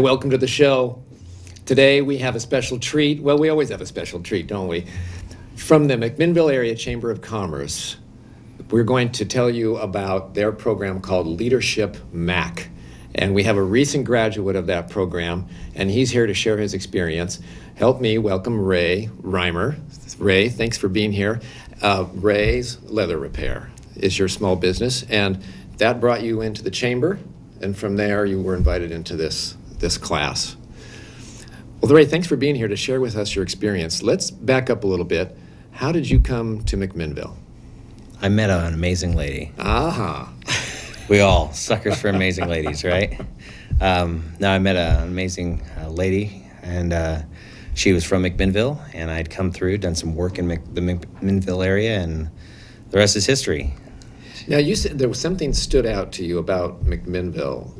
Welcome to the show. Today we have a special treat. Well, we always have a special treat, don't we? From the McMinnville Area Chamber of Commerce, we're going to tell you about their program called Leadership MAC. And we have a recent graduate of that program, and he's here to share his experience. Help me welcome Ray Reimer. Ray, thanks for being here. Uh, Ray's Leather Repair is your small business, and that brought you into the chamber, and from there you were invited into this, this class. Well, Ray, thanks for being here to share with us your experience. Let's back up a little bit. How did you come to McMinnville? I met an amazing lady. Aha. We all suckers for amazing ladies, right? Um, now I met an amazing uh, lady, and uh, she was from McMinnville, and I'd come through, done some work in Mc, the McMinnville area, and the rest is history. Now you said there was something stood out to you about McMinnville,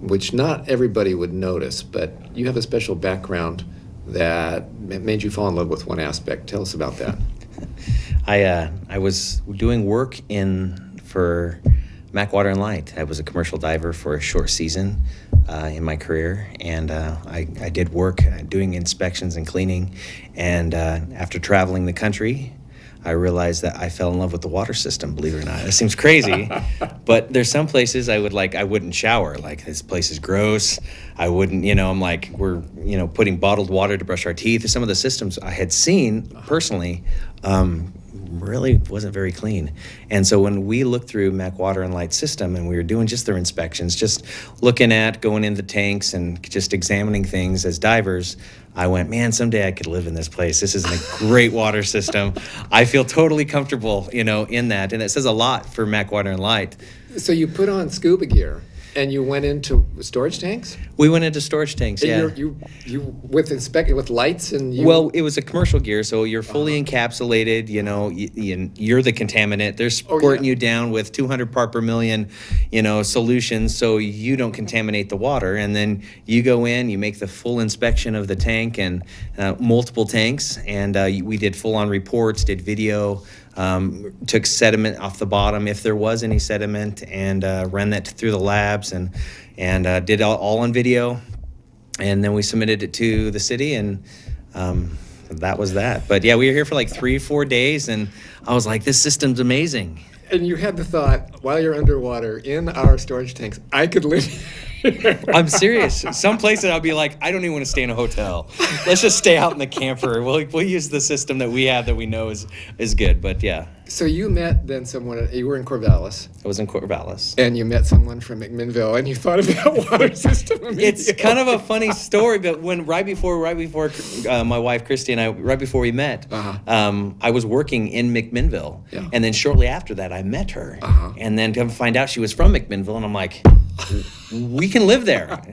which not everybody would notice, but you have a special background that made you fall in love with one aspect. Tell us about that. I uh, I was doing work in for Mac Water and Light. I was a commercial diver for a short season uh, in my career, and uh, I, I did work uh, doing inspections and cleaning. And uh, after traveling the country, I realized that I fell in love with the water system. Believe it or not, it seems crazy, but there's some places I would like I wouldn't shower. Like this place is gross. I wouldn't, you know. I'm like we're you know putting bottled water to brush our teeth. Some of the systems I had seen personally. Um, really wasn't very clean. And so when we looked through Mac Water and Light system and we were doing just their inspections, just looking at going in the tanks and just examining things as divers, I went, man, someday I could live in this place. This is a great water system. I feel totally comfortable, you know, in that. And it says a lot for Mac Water and Light. So you put on scuba gear. And you went into storage tanks? We went into storage tanks. And yeah. You you with inspect with lights and you. Well, it was a commercial gear, so you're fully uh-huh. encapsulated. You know, you, are the contaminant. They're squirting oh, yeah. you down with 200 part per million, you know, solutions, so you don't contaminate the water. And then you go in, you make the full inspection of the tank and uh, multiple tanks, and uh, we did full on reports, did video um, took sediment off the bottom if there was any sediment and uh, ran that through the labs and and uh, did all, all, on video. And then we submitted it to the city and um, that was that. But yeah we were here for like three four days and i was like this system's amazing. And you had the thought while you're underwater in our storage tanks i could live I'm serious. Some places I'll be like, I don't even want to stay in a hotel. Let's just stay out in the camper. We'll, we'll use the system that we have that we know is is good. But yeah. So you met then someone. You were in Corvallis. I was in Corvallis. And you met someone from McMinnville, and you thought about water system. It's kind of a funny story, but when right before, right before uh, my wife Christy and I, right before we met, uh-huh. um, I was working in McMinnville, yeah. and then shortly after that, I met her, uh-huh. and then to find out she was from McMinnville, and I'm like, we can live there.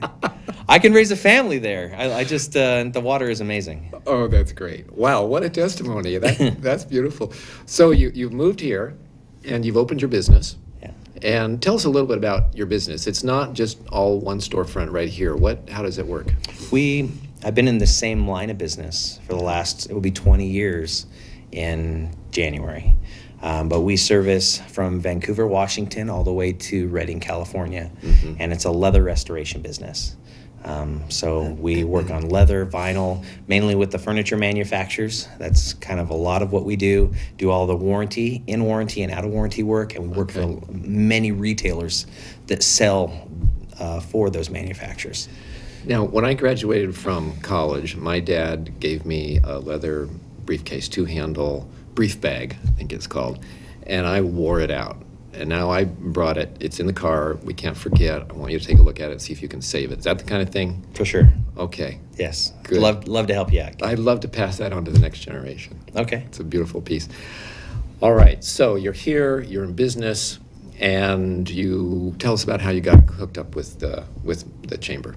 I can raise a family there. I, I just uh, the water is amazing. Oh, that's great! Wow, what a testimony. That, that's beautiful. So you you've moved here, and you've opened your business. Yeah. And tell us a little bit about your business. It's not just all one storefront right here. What? How does it work? We I've been in the same line of business for the last it will be 20 years in January. Um, but we service from Vancouver, Washington, all the way to Redding, California, mm-hmm. and it's a leather restoration business. Um, so we work on leather, vinyl, mainly with the furniture manufacturers. That's kind of a lot of what we do. Do all the warranty, in warranty, and out of warranty work, and we work okay. for many retailers that sell uh, for those manufacturers. Now, when I graduated from college, my dad gave me a leather briefcase, two handle brief bag, I think it's called, and I wore it out. And now I brought it. It's in the car. We can't forget. I want you to take a look at it and see if you can save it. Is that the kind of thing? For sure. Okay. Yes. Good. Love, love to help you out. I'd love to pass that on to the next generation. Okay. It's a beautiful piece. All right. So you're here. You're in business, and you tell us about how you got hooked up with the with the chamber.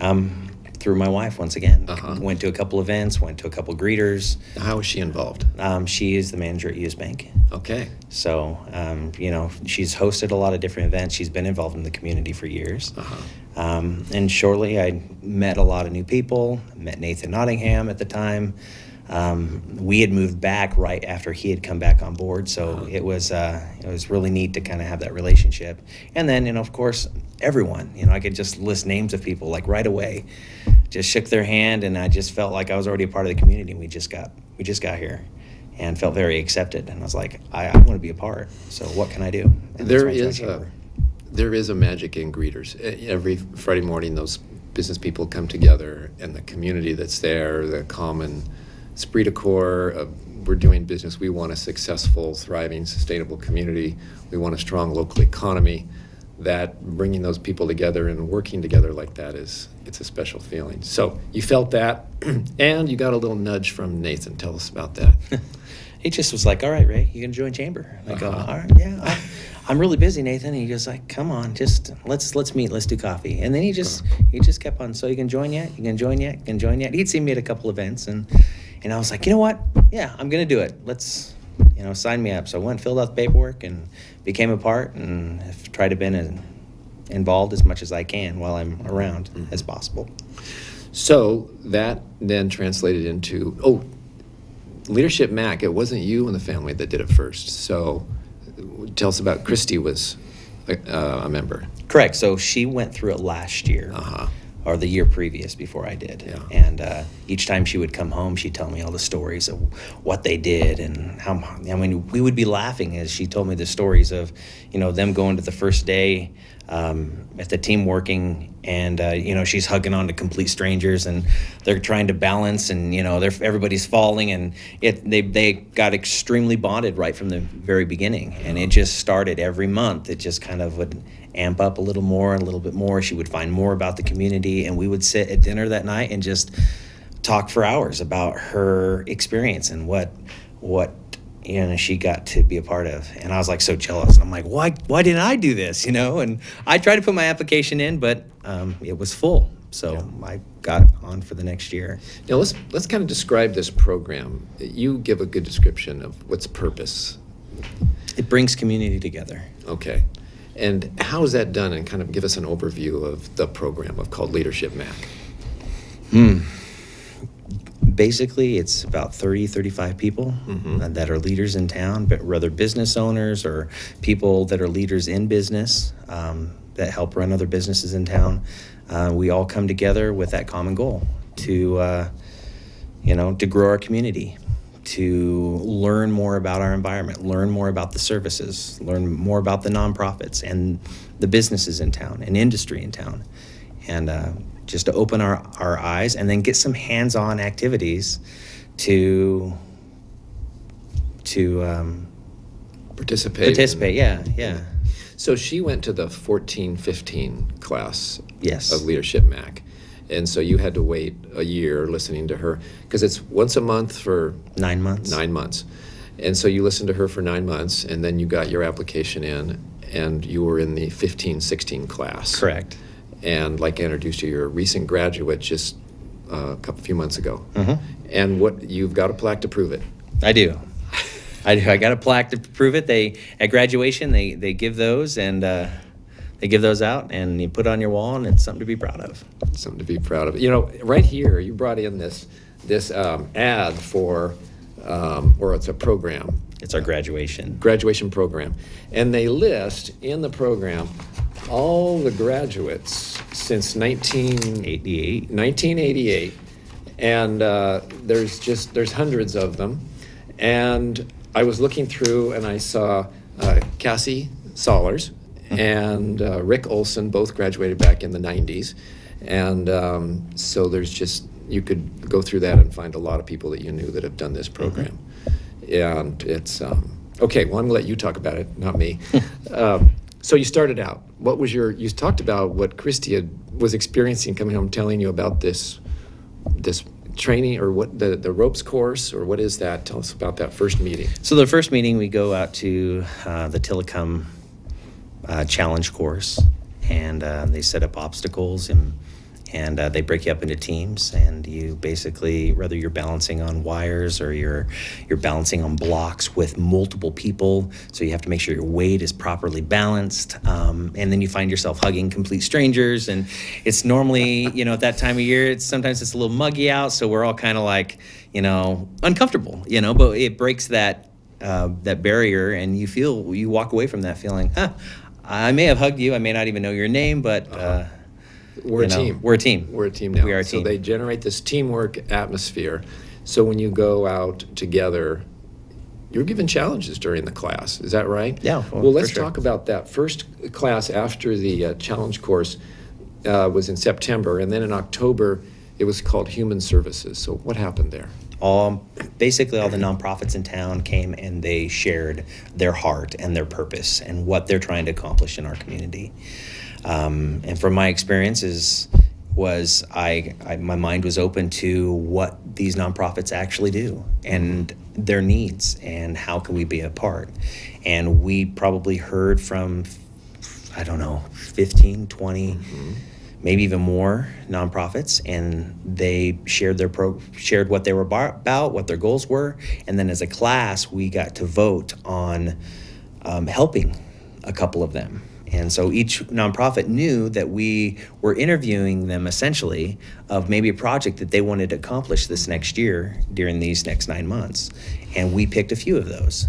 Um, through my wife once again. Uh-huh. Went to a couple events, went to a couple greeters. How is she involved? Um, she is the manager at US Bank. Okay. So, um, you know, she's hosted a lot of different events. She's been involved in the community for years. Uh-huh. Um, and shortly, I met a lot of new people. Met Nathan Nottingham at the time. Um, we had moved back right after he had come back on board, so it was uh, it was really neat to kind of have that relationship. And then, you know, of course, everyone. You know, I could just list names of people like right away. Just shook their hand, and I just felt like I was already a part of the community. We just got we just got here, and felt very accepted. And I was like, I, I want to be a part. So what can I do? And There why I joined is a, there is a magic in greeters. Every Friday morning, those business people come together, and the community that's there, the common esprit de corps of we're doing business. We want a successful, thriving, sustainable community. We want a strong local economy. That bringing those people together and working together like that is it's a special feeling. So you felt that, and you got a little nudge from Nathan. Tell us about that. he just was like, "All right, Ray, you gonna join chamber?" I go, Uh-huh. "All right, yeah, I, I'm really busy, Nathan." And he goes like, "Come on, just let's let's meet, let's do coffee." And then he just he just kept on. So you can join yet? You can join yet? You can join yet? He'd seen me at a couple events, and and I was like, you know what? Yeah, I'm gonna do it. Let's you know sign me up. So I went, filled out the paperwork, and became a part, and have tried to been in, involved as much as I can while I'm around as possible. So that then translated into oh, leadership Mac. It wasn't you and the family that did it first. So tell us about Christy was a, uh, a member. Correct. So she went through it last year. Uh huh. Or the year previous before I did. Yeah. And uh, each time she would come home, she'd tell me all the stories of what they did and how. I mean, we would be laughing as she told me the stories of, you know, them going to the first day um, at the team working, and uh, you know, she's hugging on to complete strangers, and they're trying to balance, and you know, they're everybody's falling, and it they they got extremely bonded right from the very beginning, and it just started every month. It just kind of would amp up a little more, and a little bit more. She would find more about the community, and we would sit at dinner that night and just talk for hours about her experience and what what you know she got to be a part of. And I was like so jealous. And I'm like, why why didn't I do this? You know? And I tried to put my application in, but um, it was full. So I got on for the next year. Now let's let's kind of describe this program. You give a good description of what's purpose. It brings community together. Okay. And how is that done? And kind of give us an overview of the program of called Leadership Mac. Hmm. Basically, it's about 30, 35 people Mhm. uh, that are leaders in town, but whether business owners or people that are leaders in business um, that help run other businesses in town. Uh, we all come together with that common goal to, uh, you know, to grow our community, to learn more about our environment, learn more about the services, learn more about the nonprofits and the businesses in town and industry in town and uh, just to open our, our eyes and then get some hands-on activities to to um, Participate. participate yeah yeah So she went to the fourteen fifteen class Yes. of Leadership Mac. And so you had to wait a year listening to her because it's once a month for nine months nine months. And so you listened to her for nine months and then you got your application in and you were in the 15 16 class. correct And like I introduced you, you're a recent graduate just uh, a couple few months ago. Mhm. And what you've got a plaque to prove it. i do i do i got a plaque to prove it they at graduation they they give those and uh, they give those out and you put it on your wall and it's something to be proud of. Something to be proud of. You know, right here, you brought in this this um, ad for, um, or it's a program, it's our graduation. Graduation program, and they list in the program all the graduates since 1988 1988, and uh, there's just there's hundreds of them, and I was looking through and I saw uh, Cassie Sollers and uh, Rick Olson both graduated back in the 90s, and um, so there's just you could go through that and find a lot of people that you knew that have done this program, and it's um, okay. Well, I'm gonna let you talk about it, not me. um, so you started out. What was your? You talked about what Christy had, was experiencing coming home, telling you about this this training or what the the ropes course or what is that? Tell us about that first meeting. So the first meeting, we go out to uh, the Tilikum uh, challenge course, and uh, they set up obstacles and and uh, they break you up into teams, and you basically whether you're balancing on wires or you're you're balancing on blocks with multiple people, so you have to make sure your weight is properly balanced, um, and then you find yourself hugging complete strangers, and it's normally you know at that time of year it's sometimes it's a little muggy out, so we're all kind of like you know uncomfortable, you know, but it breaks that uh, that barrier, and you feel you walk away from that feeling, huh, I may have hugged you, I may not even know your name, but uh, We're a know, team. we're a team. We're a team now. We are a So team. they generate this teamwork atmosphere. So when you go out together, you're given challenges during the class. Is that right? Yeah, well, Well, let's sure. talk about that. First class after the uh, challenge course uh, was in September, and then in October it was called Human Services. So what happened there? All basically all the nonprofits in town came and they shared their heart and their purpose and what they're trying to accomplish in our community. Um, and from my experiences, was I, I my mind was open to what these nonprofits actually do and their needs and how can we be a part. And we probably heard from I don't know 15, 20 maybe even more nonprofits, and they shared their pro shared what they were about, what their goals were, and then as a class, we got to vote on um, helping a couple of them. And so each nonprofit knew that we were interviewing them essentially of maybe a project that they wanted to accomplish this next year during these next nine months. And we picked a few of those.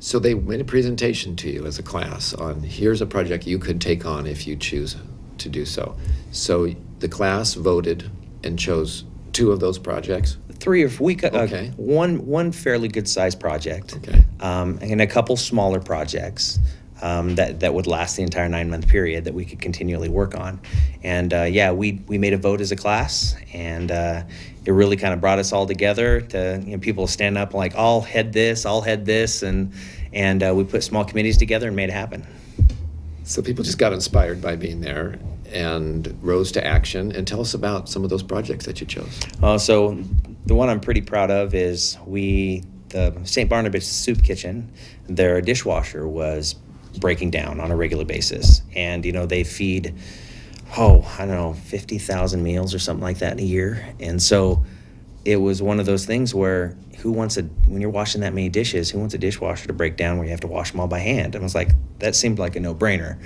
So they made a presentation to you as a class on here's a project you could take on if you choose to do so. So the class voted and chose two of those projects. Three four, we got, uh, Okay. one one fairly good sized project, Okay. um, and a couple smaller projects um, that that would last the entire nine month period that we could continually work on. And uh, yeah, we we made a vote as a class, and uh, it really kind of brought us all together. To you know, people stand up and like, I'll head this, I'll head this, and and uh, we put small committees together and made it happen. So people just got inspired by being there and rose to action. And tell us about some of those projects that you chose. Uh, so the one I'm pretty proud of is we the St. Barnabas Soup Kitchen. Their dishwasher was breaking down on a regular basis, and you know they feed oh I don't know fifty thousand meals or something like that in a year, and so it was one of those things where who wants a when you're washing that many dishes who wants a dishwasher to break down where you have to wash them all by hand and I was like that seemed like a no-brainer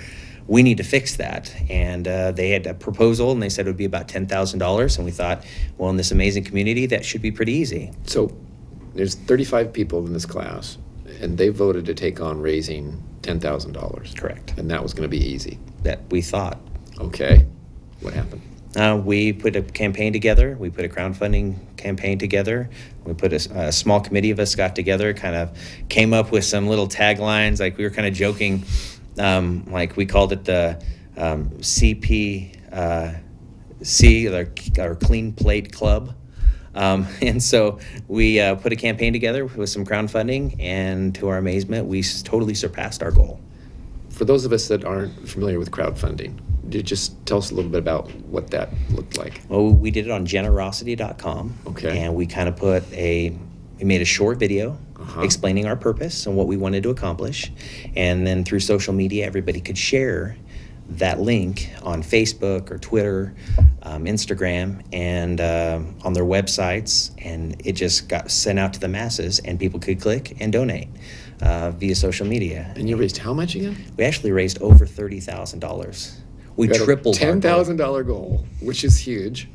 we need to fix that and uh, they had a proposal and they said it would be about $10000 and we thought well in this amazing community that should be pretty easy So there's 35 people in this class, and they voted to take on raising $10,000. Correct. And that was going to be easy. that we thought Okay. What happened? Uh, we put a campaign together. We put a crowdfunding campaign together. We put a, a small committee of us got together, kind of came up with some little taglines. Like we were kind of joking, um, like we called it the um, CP uh, C, or, or Clean Plate Club. Um, and so we uh, put a campaign together with some crowdfunding, and to our amazement, we totally surpassed our goal. For those of us that aren't familiar with crowdfunding, just tell us a little bit about what that looked like. Well, we did it on generosity.com. Okay. And we kind of put a, we made a short video Uh-huh. explaining our purpose and what we wanted to accomplish. And then through social media, everybody could share that link on Facebook or Twitter, um, Instagram, and um on their websites. And it just got sent out to the masses, and people could click and donate uh, via social media. And you raised how much again? We actually raised over $30,000. We tripled our $10,000 goal, which is huge.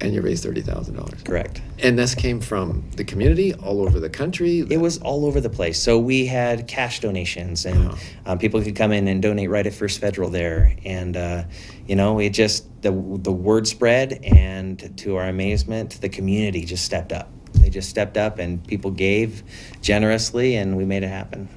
And you raised $30,000. Correct. And this came from the community all over the country. It was all over the place. So we had cash donations, and Wow. um, people could come in and donate right at First Federal there. And uh, you know, it just the the word spread, and to our amazement, the community just stepped up. They just stepped up, and people gave generously, and we made it happen.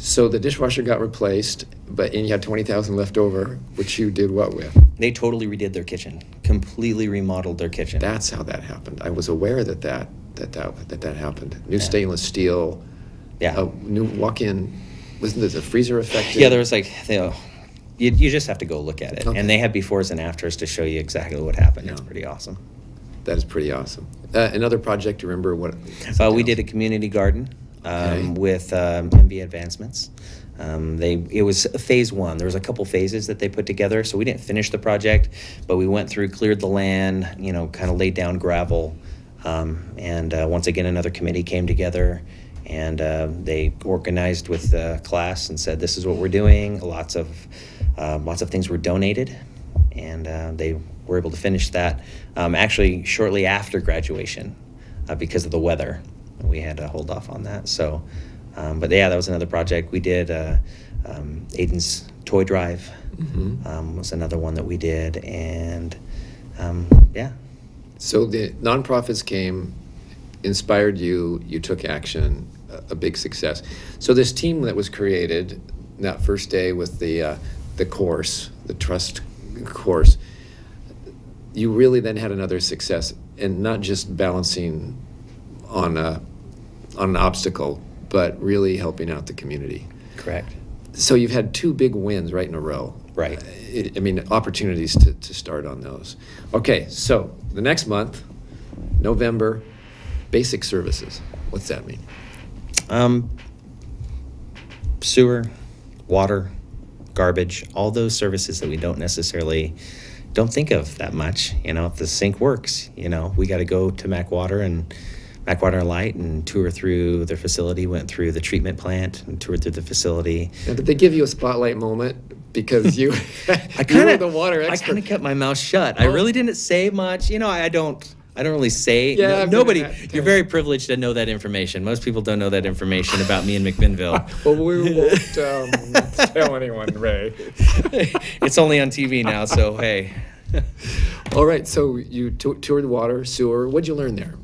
So the dishwasher got replaced, but and you had 20,000 left over, which you did what with? They totally redid their kitchen, completely remodeled their kitchen. That's how that happened. I was aware that that that that that, that happened. New Yeah. stainless steel. yeah. A new walk-in. Wasn't there a freezer effect? Yeah, there was like, you, know, you, you just have to go look at it. Okay. And they had befores and afters to show you exactly what happened. It's pretty awesome. That is pretty awesome. Uh, another project. You remember what? Uh, we did a community garden Okay. with um, Advancements. Um, they it was phase one. There was a couple phases that they put together, so we didn't finish the project, but we went through, cleared the land, you know, kind of laid down gravel, um, and uh, once again another committee came together, and uh, they organized with the class and said, "This is what we're doing." Lots of uh, lots of things were donated, and uh, they were able to finish that um, actually shortly after graduation uh, because of the weather. We had to hold off on that. So. Um, but yeah, that was another project we did. Uh, um, Aiden's Toy Drive um, was another one that we did, and um, yeah, So the nonprofits came, inspired you, you took action, a, a big success. So this team that was created that first day with the uh, the course, the trust course, you really then had another success, and not just balancing on a on an obstacle, but really helping out the community. correct. So you've had two big wins right in a row. Right. Uh, I I mean, opportunities to, to start on those. Okay, so the next month, November, basic services. What's that mean? Um, sewer, water, garbage, all those services that we don't necessarily don't think of that much. You know, if the sink works, you know, we got to go to Mac Water and Mac Water and Light and tour through their facility. Went through the treatment plant and toured through the facility. Now, did they give you a spotlight moment because you, I kind of the water expert. I kind of kept my mouth shut. I really didn't say much. You know, I don't. I don't really say. Yeah, no- nobody. You're very privileged to know that information. Most people don't know that information about me and McMinnville. well, we won't um, tell anyone, Ray. it's only on TV now, so hey. All right, so you tou- toured water, sewer. What'd you learn there?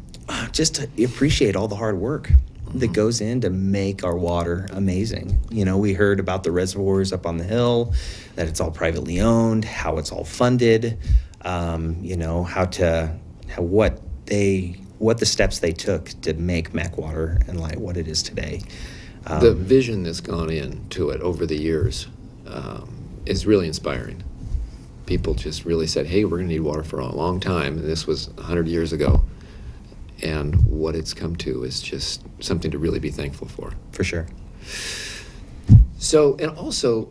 Just to appreciate all the hard work that goes in to make our water amazing. You know, we heard about the reservoirs up on the hill, that it's all privately owned, how it's all funded, um, you know, how to, how what they, what the steps they took to make Mac Water and Light what it is today. Um, the vision that's gone into it over the years um, is really inspiring. People just really said, "Hey, we're going to need water for a long time." And this was 100 years ago, and what it's come to is just something to really be thankful for. for sure. So, and also,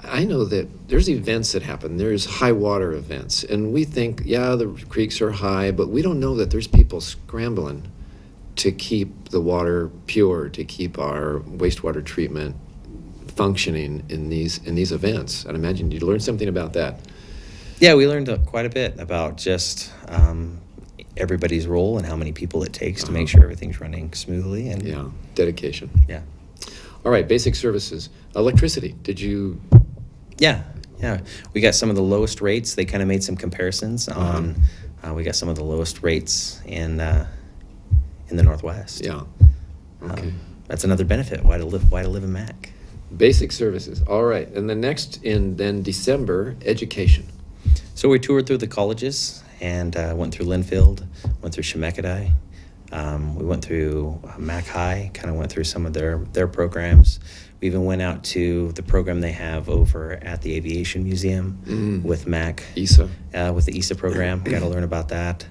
I know that there's events that happen. There's high water events, and we think, yeah, the creeks are high, but we don't know that there's people scrambling to keep the water pure, to keep our wastewater treatment functioning in these in these events. I'd imagine you learned something about that. Yeah, we learned quite a bit about just um, everybody's role and how many people it takes to make Uh-huh. sure everything's running smoothly. And Yeah, dedication. yeah, All right, basic services. Electricity. Did you? yeah, yeah. We got some of the lowest rates. They kind of made some comparisons Uh-huh. on. Uh, we got some of the lowest rates in uh, in the Northwest. Yeah. Um, Okay. that's another benefit. Why to live? Why to live in Mac? Basic services. All right, and the next in then December, education. So we toured through the colleges and uh, went through Linfield, went through Chemeketa. Um, we went through uh, Mac High, kind of went through some of their, their programs. We even went out to the program they have over at the Aviation Museum Mm. with Mac, ESA. uh, with the ESA program. got to learn about that.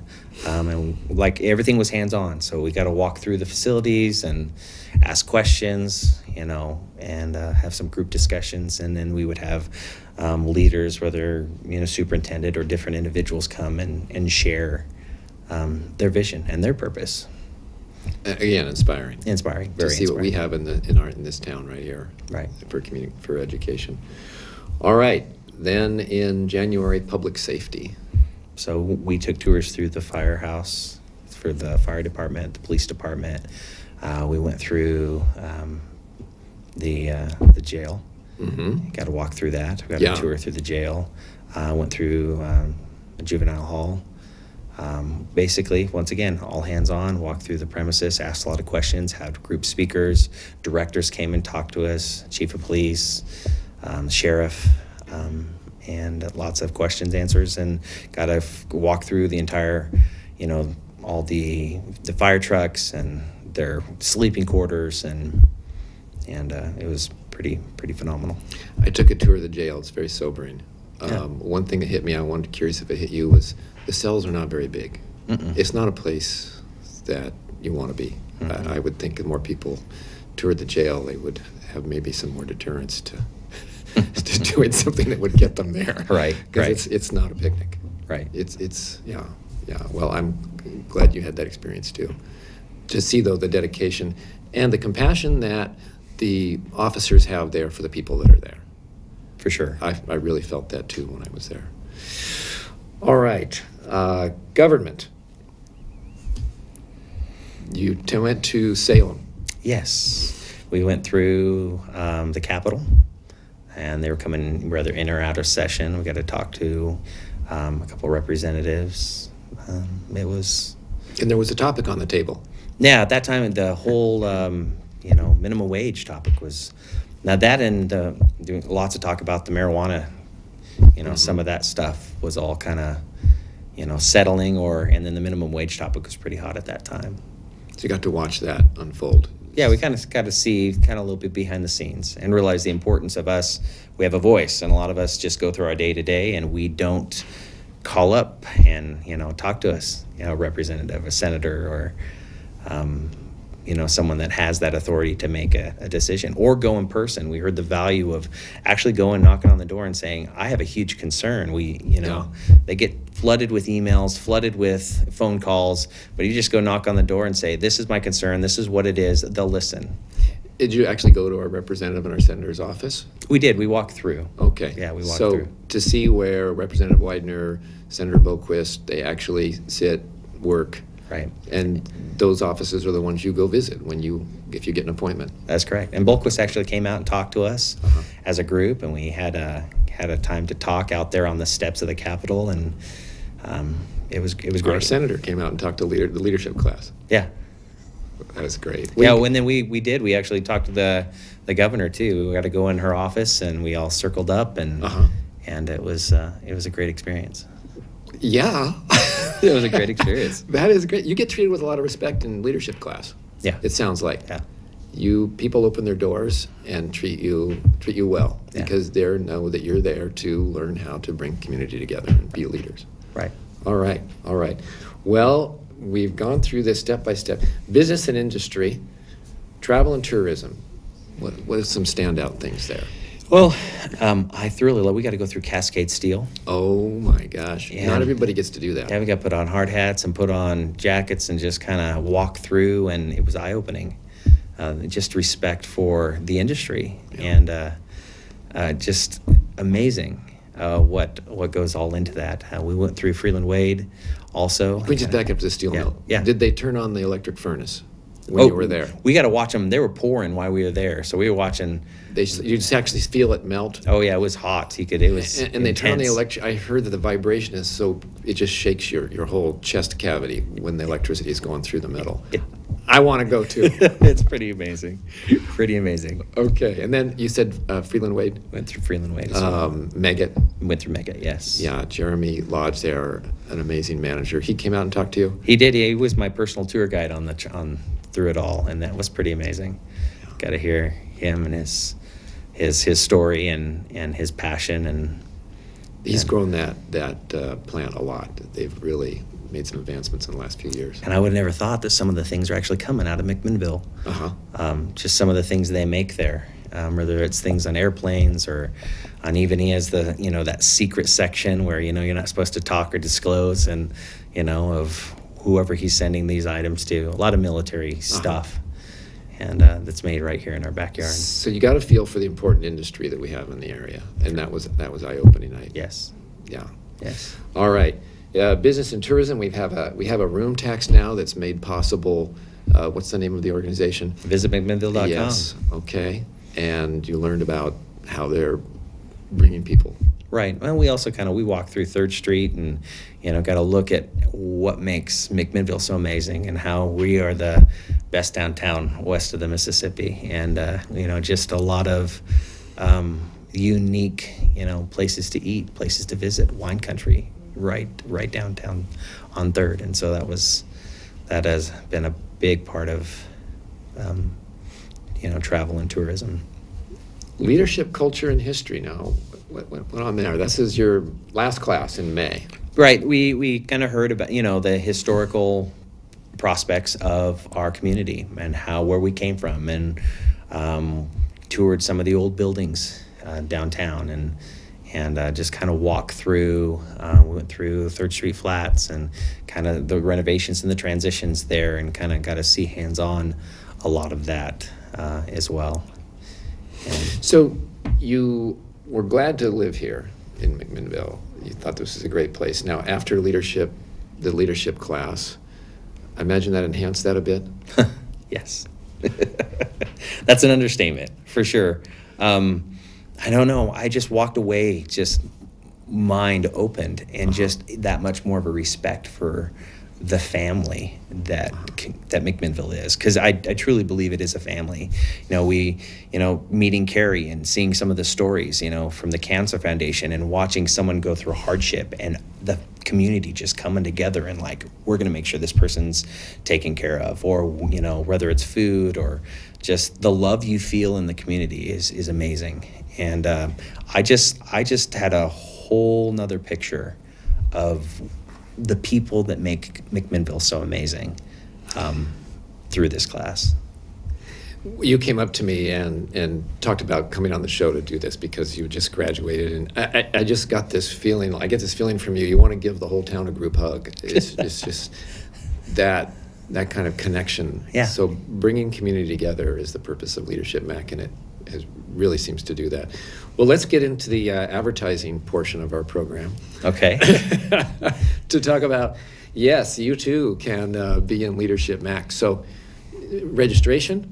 Um, and like everything was hands on. So we got to walk through the facilities and ask questions, you know, and uh, have some group discussions. And then we would have um, leaders, whether, you know, superintendent or different individuals come and, and share um, their vision and their purpose. Again, inspiring. Inspiring, to see what we have in the in our in this town right here. Right. For community for education. All right. Then in January, public safety. So we took tours through the firehouse for the fire department, the police department. Uh, we went through um, the uh, the jail. Mm-hmm. Got to walk through that. We got Yeah. a tour through the jail. Uh, went through um, a juvenile hall. Um, basically, once again, all hands on, walked through the premises, asked a lot of questions, had group speakers, directors came and talked to us, chief of police, um, sheriff, um, and lots of questions, answers, and got to f- walk through the entire, you know, all the the fire trucks and their sleeping quarters, and and uh, it was pretty pretty phenomenal. I took a tour of the jail. It's very sobering. Yeah. Um, one thing that hit me, I wanted curious if it hit you, was the cells are not very big. Mm-mm. It's not a place that you want to be. Mm-mm. I, I would think if more people toured the jail, they would have maybe some more deterrence to, to doing something that would get them there. Right, Because right. it's, it's not a picnic. Right. It's, it's, yeah, yeah. Well, I'm glad you had that experience too. To see though the dedication and the compassion that the officers have there for the people that are there. For sure. I, I really felt that too when I was there. All right, uh, government. You t- went to Salem. Yes. We went through um, the Capitol, and they were coming whether in or out of session. We got to talk to um, a couple representatives. Um, it was, And there was a topic on the table. yeah, at that time, the whole, um, you know, minimum wage topic was, now that and uh, doing lots of talk about the marijuana, you know, some of that stuff was all kind of, you know, settling or, and then the minimum wage topic was pretty hot at that time. So you got to watch that unfold. Yeah, we kind of got to see kind of a little bit behind the scenes and realize the importance of us. We have a voice, and a lot of us just go through our day to day, and we don't call up and you know talk to us, you know, a representative, a senator, or um, you know someone that has that authority to make a, a decision, or go in person. We heard the value of actually going, knocking on the door, and saying, "I have a huge concern." We, you know, they get flooded with emails, flooded with phone calls, but you just go knock on the door and say, "This is my concern. This is what it is." They'll listen. Did you actually go to our representative in our senator's office? We did. We walked through. Okay. Yeah, we walked so through. So to see where Representative Weidner, Senator Boquist, they actually sit, work, Right. and those offices are the ones you go visit when you, if you get an appointment. That's correct. And Boquist actually came out and talked to us Uh-huh. as a group, and we had a had a time to talk out there on the steps of the Capitol, and um, it was it was great. Our senator came out and talked to leader, the leadership class. Yeah. That was great. yeah, We- and then we, we did. We actually talked to the, the governor too. We got to go in her office, and we all circled up, and Uh-huh. and it was uh, it was a great experience. Yeah. It was a great experience. that is great. You get treated with a lot of respect in leadership class. Yeah. It sounds like. Yeah. You people open their doors and treat you treat you well Yeah. because they know that you're there to learn how to bring community together and be leaders. Right. All right. All right. Well, we've gone through this step by step. Business and industry, travel and tourism. What what are some standout things there? Well, um, I thoroughly love. We got to go through Cascade Steel. Oh my gosh. Yeah. Not everybody gets to do that. Yeah, we got to put on hard hats and put on jackets and just kind of walk through, and it was eye opening. Uh, just respect for the industry Yeah. and uh, uh, just amazing uh, what what goes all into that. Uh, we went through Freelin-Wade, also. Can we just back up to the steel Yeah, mill? yeah. Did they turn on the electric furnace when you were there? We got to watch them. They were pouring while we were there, so we were watching. They you just actually feel it melt. Oh yeah, it was hot. You could. It was. And, and they turn on the electric. I heard that the vibration is so it just shakes your, your whole chest cavity when the electricity is going through the metal. I want to go too. it's pretty amazing. Pretty amazing. okay, and then you said uh, Freelin-Wade, Went through Freelin-Wade as well. um, Meggitt. Went through Mega. Yes. Yeah, Jeremy Lodge there, an amazing manager. He came out and talked to you. He did. He was my personal tour guide on the on through it all, and that was pretty amazing. Got to hear him and his his his story and and his passion and He's Yeah. grown that that uh, plant a lot. They've really made some advancements in the last few years. and I would have never thought that some of the things are actually coming out of McMinnville. Uh huh. Um, just some of the things they make there, um, whether it's things on airplanes or on even he has the you know that secret section where you know you're not supposed to talk or disclose and you know of whoever he's sending these items to. A lot of military stuff, and uh, that's made right here in our backyard. So you got a feel for the important industry that we have in the area, and that was that was eye opening night. Yes. Yeah. Yes. All right. Uh, business and tourism. We have a we have a room tax now that's made possible. Uh, what's the name of the organization? Visit McMinnville.com. Yes. Okay. And you learned about how they're bringing people. Right. Well, we also kind of we walk through Third Street and you know got to look at what makes McMinnville so amazing and how we are the best downtown west of the Mississippi and uh, you know just a lot of um, unique you know places to eat, places to visit, wine country right right downtown on Third, and so that was that has been a big part of um, you know travel and tourism. Leadership, culture, and history. Now, what what went on there? This is your last class in May. Right. We we kind of heard about you know the historical prospects of our community and how where we came from and um, toured some of the old buildings uh, downtown and and uh, just kind of walked through. Uh, we went through Third Street Flats and kind of the renovations and the transitions there, and kind of got to see hands on a lot of that uh, as well. And So you were glad to live here in McMinnville. You thought this was a great place. Now, after leadership, the leadership class, I imagine that enhanced that a bit. yes, that's an understatement for sure. Um, I don't know. I just walked away, just mind opened, and just that much more of a respect for the family that that McMinnville is, because I, I truly believe it is a family. You know, we, you know, meeting Carrie and seeing some of the stories, you know, from the Cancer Foundation, and watching someone go through hardship, and the community just coming together and like, we're going to make sure this person's taken care of, or you know, whether it's food or just the love you feel in the community is is amazing. And uh, I just I just had a whole nother picture of the people that make McMinnville so amazing um, through this class. You came up to me and, and talked about coming on the show to do this because you just graduated, and I, I, I just got this feeling. I get this feeling from you. You want to give the whole town a group hug. It's, it's just that that kind of connection. Yeah. So bringing community together is the purpose of Leadership Mac, and it has, really seems to do that. Well, let's get into the uh, advertising portion of our program. Okay. to talk about, yes, you too can uh, be in Leadership Max. So, registration.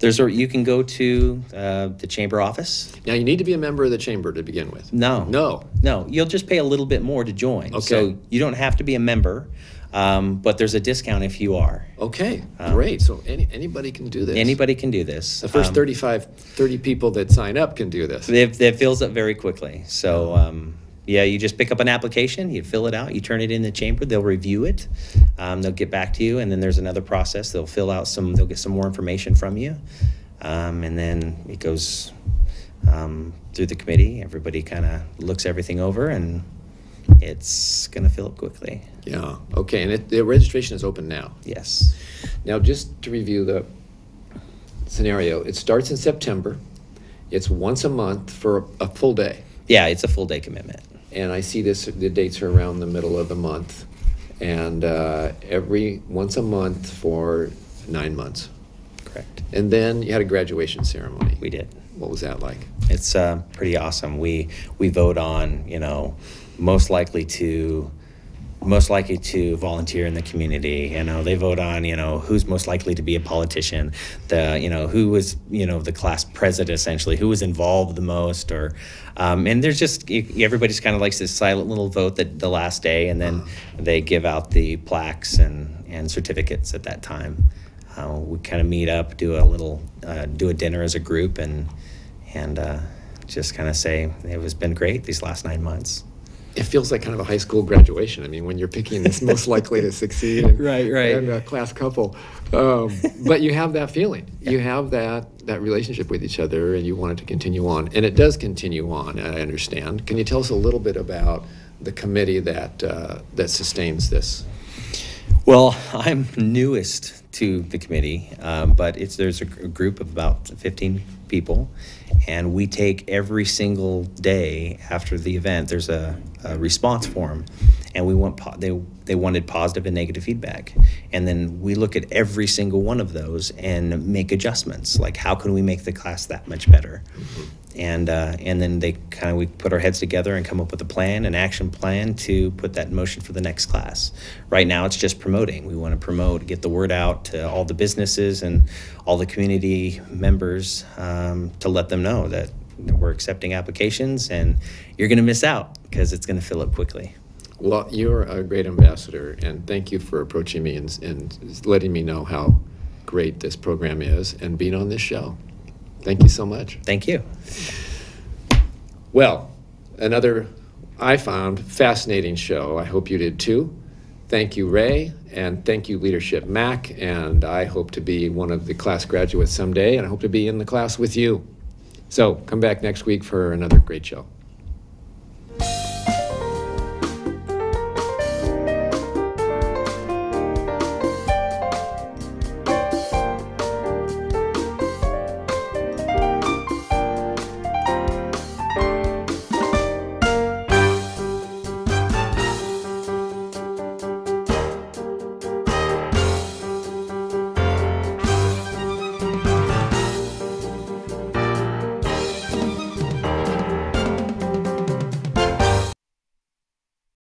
There's a you can go to uh, the chamber office. Now, you need to be a member of the chamber to begin with. No. No. No, you'll just pay a little bit more to join. Okay. So you don't have to be a member, um, but there's a discount if you are. Okay, Um, great. So, any, anybody can do this. Anybody can do this. The first Um, 35, 30 people that sign up can do this. It, it fills up very quickly. So, um, yeah, you just pick up an application, you fill it out, you turn it in the chamber, they'll review it, um, they'll get back to you, and then there's another process. They'll fill out some, they'll get some more information from you, um, and then it goes um, through the committee. Everybody kind of looks everything over, and it's going to fill up quickly. Yeah, okay. And it, the registration is open now. Yes. Now, just to review the scenario, it starts in September. It's once a month for a full day. Yeah, it's a full day commitment. And I see this, the dates are around the middle of the month. And uh, every, once a month for nine months. Correct. And then you had a graduation ceremony. We did. What was that like? It's uh, pretty awesome. We we vote on you know most likely to most likely to volunteer in the community. You know they vote on you know who's most likely to be a politician. The you know who was you know the class president essentially who was involved the most or um, and there's just everybody's kind of likes this silent little vote that the last day and then they give out the plaques and and certificates at that time. Uh, we kind of meet up, do a little, uh, do a dinner as a group, and and uh, just kind of say it has been great these last nine months. It feels like kind of a high school graduation. I mean, when you're picking this most likely to succeed and, Right, right. and a class couple. Um, but you have that feeling. You have that, that relationship with each other and you want it to continue on. And it does continue on, I understand. Can you tell us a little bit about the committee that, uh, that sustains this? Well, I'm newest to the committee, um, but it's there's a, gr- a group of about 15 people, and we take every single day after the event. There's a, a response form, and we want po- they they wanted positive and negative feedback, and then we look at every single one of those and make adjustments. Like how can we make the class that much better? and uh, and then they kind of we put our heads together and come up with a plan, an action plan to put that in motion for the next class. Right now, it's just promoting. We want to promote, get the word out to all the businesses and all the community members um, to let them know that we're accepting applications, and you're going to miss out because it's going to fill up quickly. Well, you're a great ambassador, and thank you for approaching me and, and letting me know how great this program is and being on this show. Thank you so much. Thank you. Well, another I found fascinating show. I hope you did too. Thank you, Ray, and thank you, Leadership Mac. And I hope to be one of the class graduates someday, and I hope to be in the class with you. So come back next week for another great show.